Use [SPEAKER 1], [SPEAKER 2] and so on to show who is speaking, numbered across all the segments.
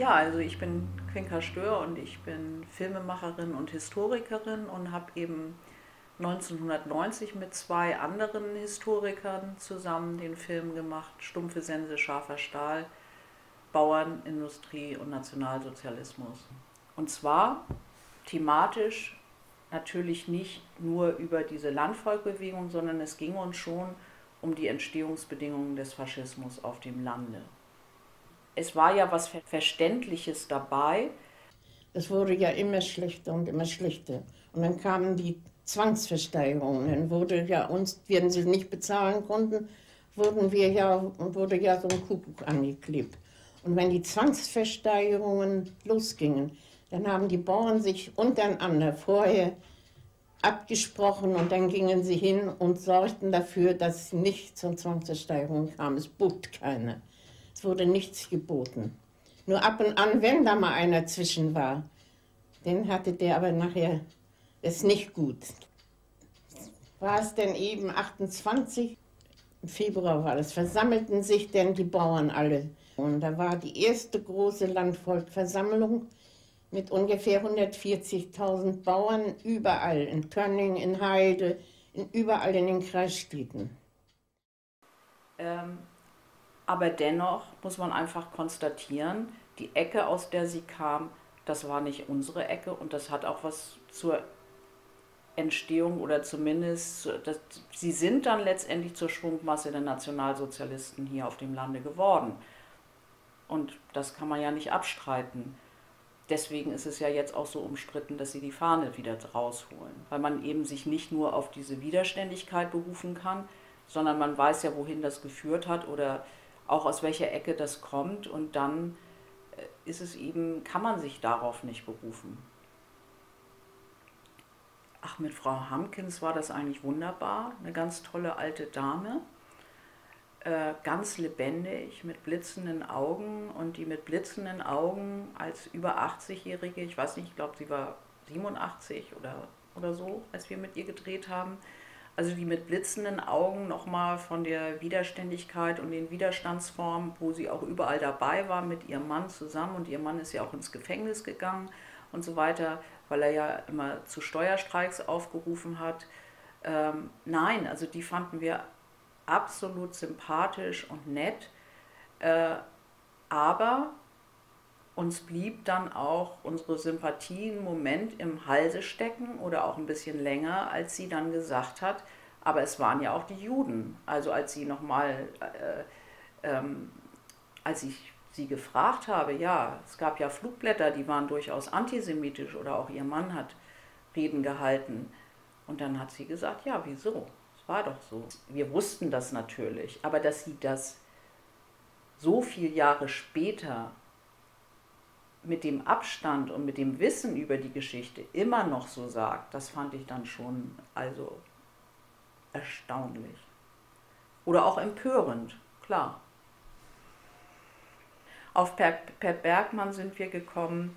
[SPEAKER 1] Ja, also ich bin Quinka Stör und ich bin Filmemacherin und Historikerin und habe eben 1990 mit zwei anderen Historikern zusammen den Film gemacht, Stumpfe Sense, scharfer Stahl, Bauern, Industrie und Nationalsozialismus. Und zwar thematisch natürlich nicht nur über diese Landvolkbewegung, sondern es ging uns schon um die Entstehungsbedingungen des Faschismus auf dem Lande. Es war ja was Verständliches dabei.
[SPEAKER 2] Es wurde ja immer schlechter und immer schlechter. Und dann kamen die Zwangsversteigerungen. Dann wurde ja uns, wenn sie nicht bezahlen konnten, wurden wir ja, wurde ja so ein Kuckuck angeklebt. Und wenn die Zwangsversteigerungen losgingen, dann haben die Bauern sich untereinander vorher abgesprochen und dann gingen sie hin und sorgten dafür, dass es nicht zur Zwangsversteigerung kam. Es bot keiner. Es wurde nichts geboten. Nur ab und an, wenn da mal einer zwischen war, den hatte der aber nachher es nicht gut. War es denn eben 28? Im Februar war das. Versammelten sich denn die Bauern alle. Und da war die erste große Landvolkversammlung mit ungefähr 140.000 Bauern überall, in Tönning, in Heide, in, überall in den Kreisstädten.
[SPEAKER 1] Ähm, aber dennoch muss man einfach konstatieren, die Ecke, aus der sie kam, das war nicht unsere Ecke und das hat auch was zur Entstehung oder zumindest, das, sie sind dann letztendlich zur Schwungmasse der Nationalsozialisten hier auf dem Lande geworden. Und das kann man ja nicht abstreiten deswegen ist es ja jetzt auch so umstritten, dass sie die Fahne wieder rausholen, weil man eben sich nicht nur auf diese Widerständigkeit berufen kann, sondern man weiß ja, wohin das geführt hat oder auch aus welcher Ecke das kommt und dann äh, ist es eben, kann man sich darauf nicht berufen. Ach, mit Frau Hamkins war das eigentlich wunderbar, eine ganz tolle alte Dame äh, ganz lebendig mit blitzenden Augen und die mit blitzenden Augen als über 80-Jährige, ich weiß nicht, ich glaube, sie war 87 oder, oder so, als wir mit ihr gedreht haben. Also die mit blitzenden Augen nochmal von der Widerständigkeit und den Widerstandsformen, wo sie auch überall dabei war mit ihrem Mann zusammen und ihr Mann ist ja auch ins Gefängnis gegangen und so weiter, weil er ja immer zu Steuerstreiks aufgerufen hat. Ähm, nein, also die fanden wir absolut sympathisch und nett, äh, aber uns blieb dann auch unsere Sympathie einen Moment im Halse stecken oder auch ein bisschen länger, als sie dann gesagt hat, aber es waren ja auch die Juden. Also als sie nochmal, äh, ähm, als ich sie gefragt habe, ja, es gab ja Flugblätter, die waren durchaus antisemitisch oder auch ihr Mann hat Reden gehalten. Und dann hat sie gesagt, ja, wieso? war doch so. Wir wussten das natürlich, aber dass sie das so viele Jahre später mit dem Abstand und mit dem Wissen über die Geschichte immer noch so sagt, das fand ich dann schon also erstaunlich. Oder auch empörend, klar. Auf Per, per Bergmann sind wir gekommen,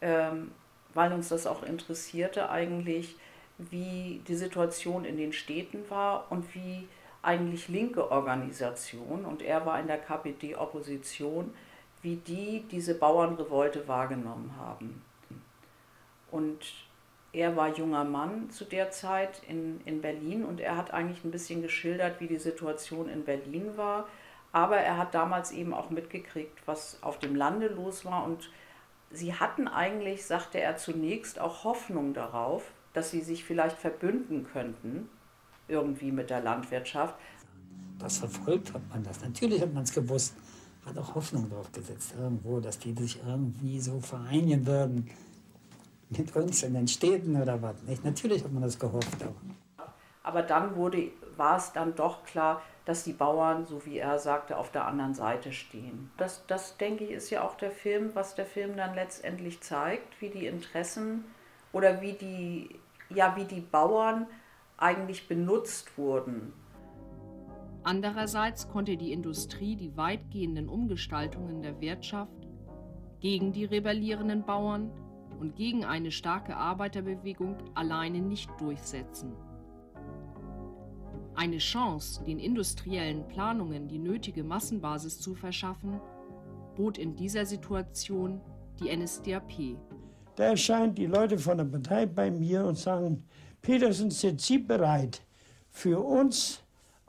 [SPEAKER 1] ähm, weil uns das auch interessierte eigentlich, wie die Situation in den Städten war und wie eigentlich linke Organisationen, und er war in der KPD-Opposition, wie die diese Bauernrevolte wahrgenommen haben. Und er war junger Mann zu der Zeit in, in Berlin und er hat eigentlich ein bisschen geschildert, wie die Situation in Berlin war. Aber er hat damals eben auch mitgekriegt, was auf dem Lande los war. Und sie hatten eigentlich, sagte er zunächst, auch Hoffnung darauf, dass sie sich vielleicht verbünden könnten, irgendwie mit der Landwirtschaft.
[SPEAKER 3] Das verfolgt hat man das. Natürlich hat man es gewusst, hat auch Hoffnung drauf gesetzt irgendwo, dass die sich irgendwie so vereinigen würden mit uns in den Städten oder was. Nicht? Natürlich hat man das gehofft.
[SPEAKER 1] Aber, aber dann wurde, war es dann doch klar, dass die Bauern, so wie er sagte, auf der anderen Seite stehen. Das, das denke ich, ist ja auch der Film, was der Film dann letztendlich zeigt, wie die Interessen oder wie die, ja, wie die Bauern eigentlich benutzt wurden.
[SPEAKER 4] Andererseits konnte die Industrie die weitgehenden Umgestaltungen der Wirtschaft gegen die rebellierenden Bauern und gegen eine starke Arbeiterbewegung alleine nicht durchsetzen. Eine Chance, den industriellen Planungen die nötige Massenbasis zu verschaffen, bot in dieser Situation die NSDAP.
[SPEAKER 5] Da erscheinen die Leute von der Partei bei mir und sagen, Petersen, sind Sie bereit, für uns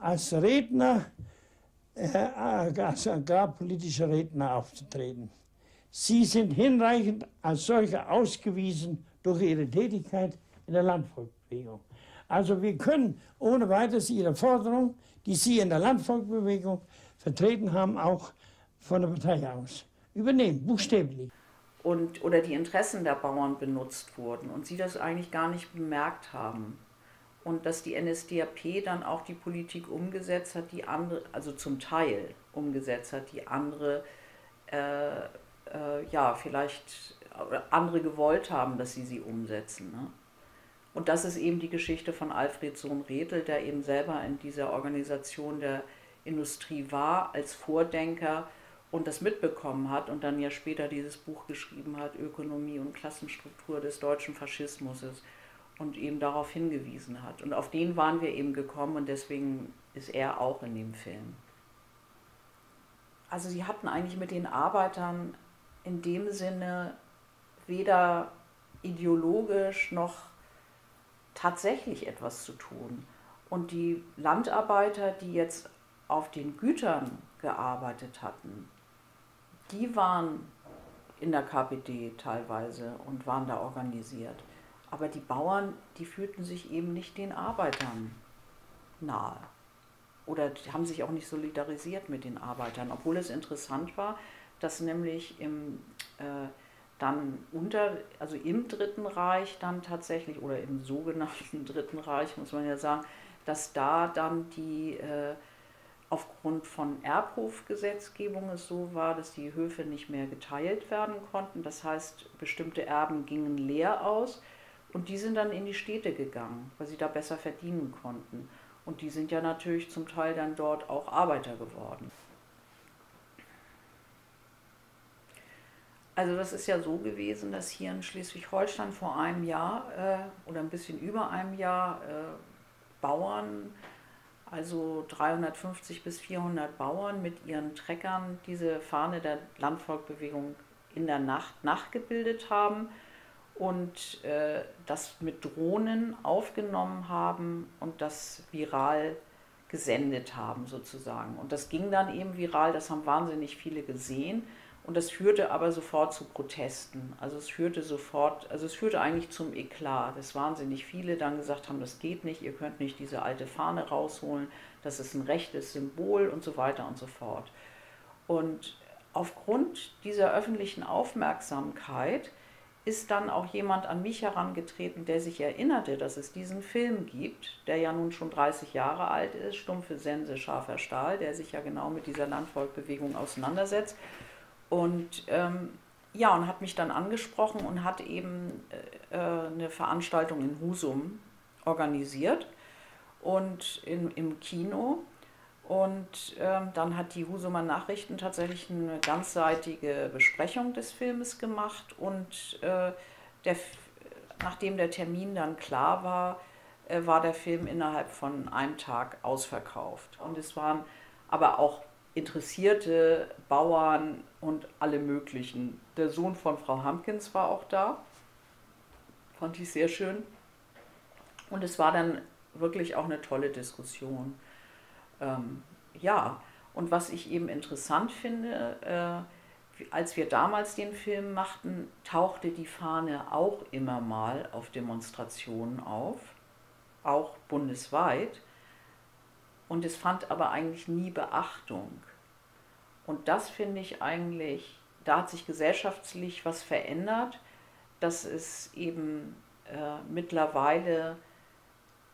[SPEAKER 5] als Redner, äh, als agrarpolitischer Redner aufzutreten? Sie sind hinreichend als solcher ausgewiesen durch Ihre Tätigkeit in der Landvolkbewegung. Also wir können ohne weiteres Ihre Forderung, die Sie in der Landvolkbewegung vertreten haben, auch von der Partei aus übernehmen, buchstäblich
[SPEAKER 1] und, oder die Interessen der Bauern benutzt wurden und sie das eigentlich gar nicht bemerkt haben. Und dass die NSDAP dann auch die Politik umgesetzt hat, die andere, also zum Teil umgesetzt hat, die andere, äh, äh, ja, vielleicht andere gewollt haben, dass sie sie umsetzen. Ne? Und das ist eben die Geschichte von Alfred Sohn Rethel, der eben selber in dieser Organisation der Industrie war, als Vordenker und das mitbekommen hat und dann ja später dieses Buch geschrieben hat, Ökonomie und Klassenstruktur des deutschen Faschismus und eben darauf hingewiesen hat. Und auf den waren wir eben gekommen und deswegen ist er auch in dem Film. Also sie hatten eigentlich mit den Arbeitern in dem Sinne weder ideologisch noch tatsächlich etwas zu tun. Und die Landarbeiter, die jetzt auf den Gütern gearbeitet hatten, die waren in der KPD teilweise und waren da organisiert. Aber die Bauern, die fühlten sich eben nicht den Arbeitern nahe. Oder haben sich auch nicht solidarisiert mit den Arbeitern, obwohl es interessant war, dass nämlich im, äh, dann unter, also im Dritten Reich dann tatsächlich, oder im sogenannten Dritten Reich, muss man ja sagen, dass da dann die äh, aufgrund von Erbhofgesetzgebung es so war, dass die Höfe nicht mehr geteilt werden konnten. Das heißt, bestimmte Erben gingen leer aus und die sind dann in die Städte gegangen, weil sie da besser verdienen konnten. Und die sind ja natürlich zum Teil dann dort auch Arbeiter geworden. Also das ist ja so gewesen, dass hier in Schleswig-Holstein vor einem Jahr äh, oder ein bisschen über einem Jahr äh, Bauern also 350 bis 400 Bauern mit ihren Treckern diese Fahne der Landvolkbewegung in der Nacht nachgebildet haben und äh, das mit Drohnen aufgenommen haben und das viral gesendet haben sozusagen. Und das ging dann eben viral, das haben wahnsinnig viele gesehen. Und das führte aber sofort zu Protesten. Also es führte sofort, also es führte eigentlich zum Eklat, dass wahnsinnig viele dann gesagt haben, das geht nicht, ihr könnt nicht diese alte Fahne rausholen, das ist ein rechtes Symbol und so weiter und so fort. Und aufgrund dieser öffentlichen Aufmerksamkeit ist dann auch jemand an mich herangetreten, der sich erinnerte, dass es diesen Film gibt, der ja nun schon 30 Jahre alt ist, Stumpfe Sense, scharfer Stahl, der sich ja genau mit dieser Landvolkbewegung auseinandersetzt. Und ähm, ja, und hat mich dann angesprochen und hat eben äh, äh, eine Veranstaltung in Husum organisiert und in, im Kino. Und ähm, dann hat die Husumer Nachrichten tatsächlich eine ganzseitige Besprechung des Filmes gemacht. Und äh, der, nachdem der Termin dann klar war, äh, war der Film innerhalb von einem Tag ausverkauft. Und es waren aber auch interessierte Bauern und alle möglichen. Der Sohn von Frau Hampkins war auch da. Fand ich sehr schön. Und es war dann wirklich auch eine tolle Diskussion. Ähm, ja, und was ich eben interessant finde, äh, als wir damals den Film machten, tauchte die Fahne auch immer mal auf Demonstrationen auf, auch bundesweit. Und es fand aber eigentlich nie Beachtung. Und das finde ich eigentlich, da hat sich gesellschaftlich was verändert, dass es eben äh, mittlerweile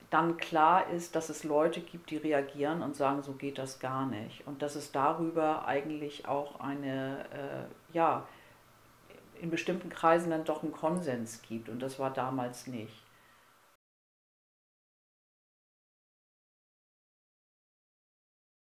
[SPEAKER 1] dann klar ist, dass es Leute gibt, die reagieren und sagen, so geht das gar nicht. Und dass es darüber eigentlich auch eine, äh, ja, in bestimmten Kreisen dann doch einen Konsens gibt. Und das war damals nicht.